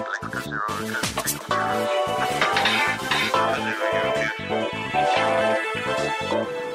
Thank you.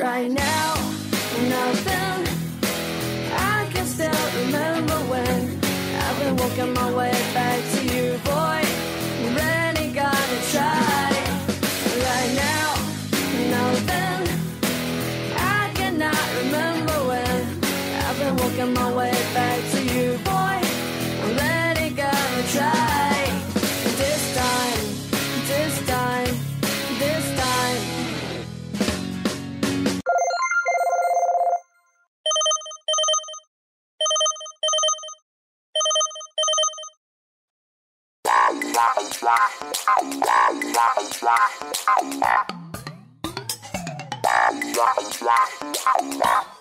Right now, nothing. I can still remember when I've been walking my way. Yeah.